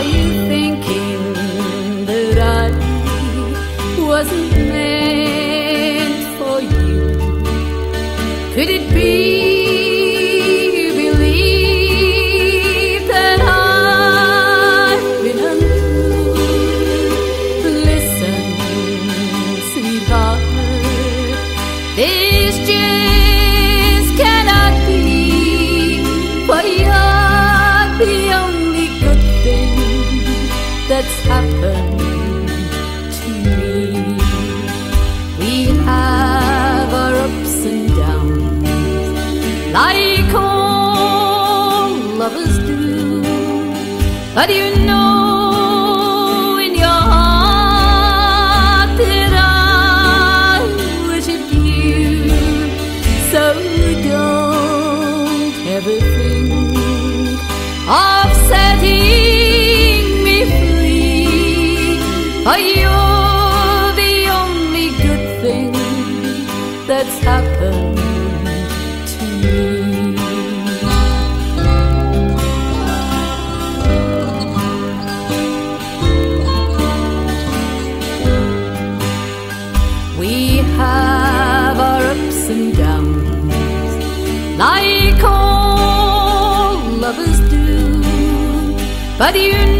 Are you thinking that I wasn't meant for you? Could it be? Happened to me. We have our ups and downs, like all lovers do. But you know in your heart that I worship you. So don't ever that's happened to me. We have our ups and downs, like all lovers do. But you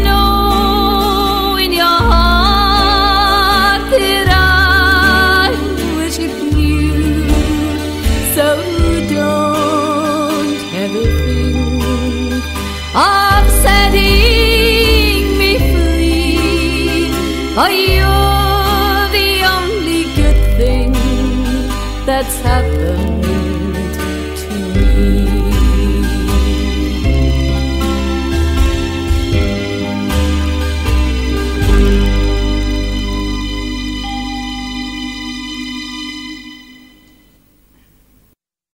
don't ever think of setting me free. For you're the only good thing that's happened